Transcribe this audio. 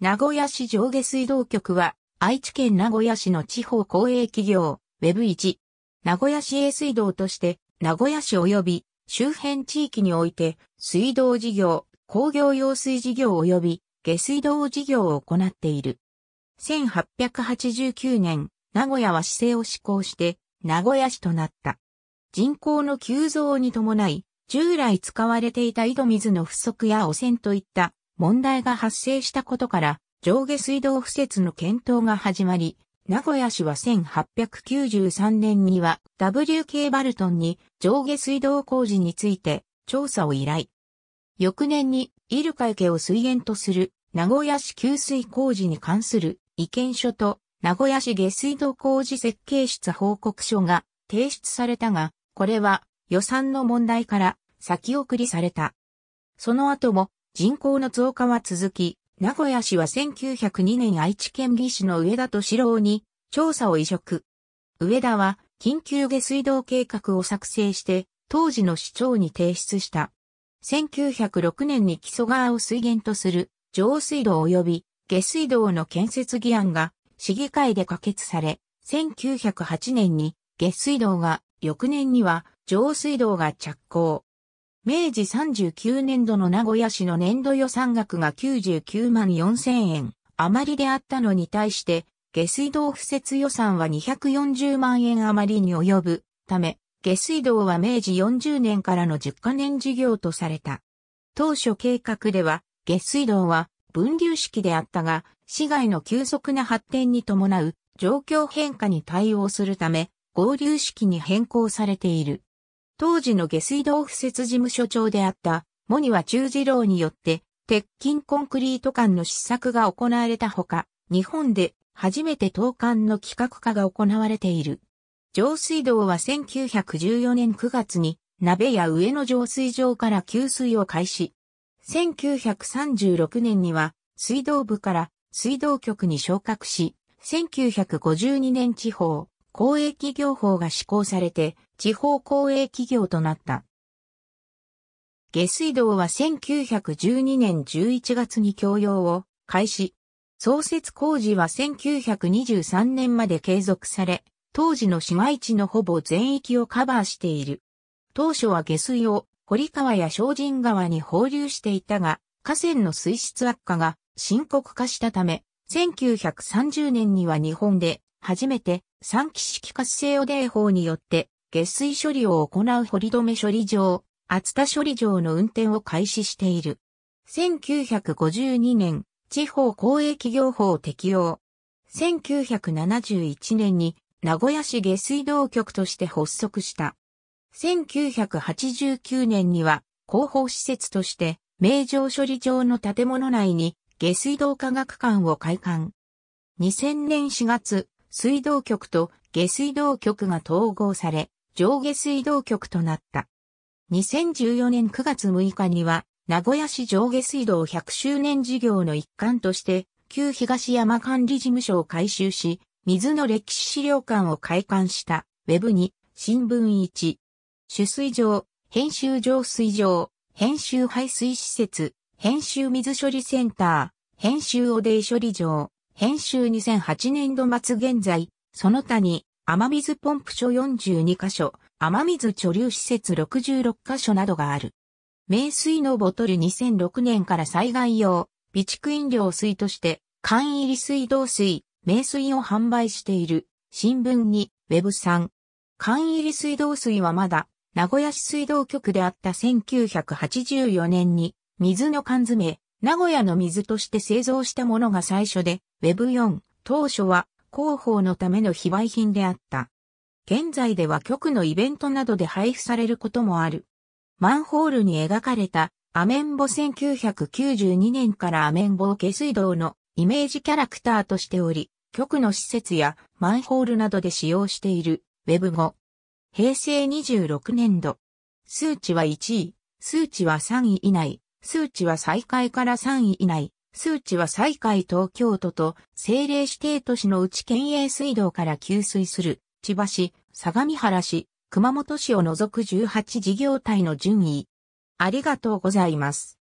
名古屋市上下水道局は、愛知県名古屋市の地方公営企業、Web1。名古屋市営水道として、名古屋市及び周辺地域において、水道事業、工業用水事業及び下水道事業を行っている。1889年、名古屋は市政を施行して、名古屋市となった。人口の急増に伴い、従来使われていた井戸水の不足や汚染といった問題が発生したことから、上下水道敷設の検討が始まり、名古屋市は1893年には WK バルトンに上下水道工事について調査を依頼。翌年にイルカ池を水源とする名古屋市給水工事に関する意見書と名古屋市下水道工事設計室報告書が提出されたが、これは予算の問題から先送りされた。その後も人口の増加は続き、名古屋市は1902年愛知県義市の上田敏郎に調査を移植。上田は緊急下水道計画を作成して当時の市長に提出した。1906年に木曽川を水源とする上水道及び下水道の建設議案が市議会で可決され、1908年に下水道が、翌年には上水道が着工。明治39年度の名古屋市の年度予算額が99万4千円余りであったのに対して、下水道敷設予算は240万円余りに及ぶため、下水道は明治40年からの10カ年事業とされた。当初計画では、下水道は分流式であったが、市街の急速な発展に伴う状況変化に対応するため、合流式に変更されている。当時の下水道敷設事務所長であったモニワ中次郎によって鉄筋コンクリート管の試作が行われたほか、日本で初めて東管の企画化が行われている。上水道は1914年9月に鍋や上の浄水場から給水を開始。1936年には水道部から水道局に昇格し、1952年地方公営企業法が施行されて地方公営企業となった。下水道は1912年11月に供用を開始。創設工事は1923年まで継続され、当時の市街地のほぼ全域をカバーしている。当初は下水を堀川や精進川に放流していたが、河川の水質悪化が深刻化したため、1930年には日本で初めて三期式活性汚泥法によって下水処理を行う堀止め処理場、厚田処理場の運転を開始している。1952年、地方公営企業法を適用。1971年に名古屋市下水道局として発足した。1989年には広報施設として名城処理場の建物内に下水道科学館を開館。2000年4月、水道局と下水道局が統合され、上下水道局となった。2014年9月6日には、名古屋市上下水道100周年事業の一環として、旧東山管理事務所を改修し、水の歴史資料館を開館した、ウェブに、新聞1、取水場、編集浄水場、編集排水施設、編集水処理センター、編集汚泥処理場、編集2008年度末現在、その他に雨水ポンプ所42カ所、雨水貯留施設66カ所などがある。名水のボトル2006年から災害用、備蓄飲料水として、缶入り水道水、名水を販売している、新聞に、ウェブ3。缶入り水道水はまだ、名古屋市水道局であった1984年に、水の缶詰、名古屋の水として製造したものが最初で、ウェブ4、当初は広報のための非売品であった。現在では局のイベントなどで配布されることもある。マンホールに描かれたアメンボ1992年からアメンボ下水道のイメージキャラクターとしており、局の施設やマンホールなどで使用している Web5。平成26年度。数値は1位、数値は3位以内、数値は最下位から3位以内、数値は最下位東京都と政令指定都市のうち県営水道から給水する千葉市、相模原市、熊本市を除く18事業体の順位。ありがとうございます。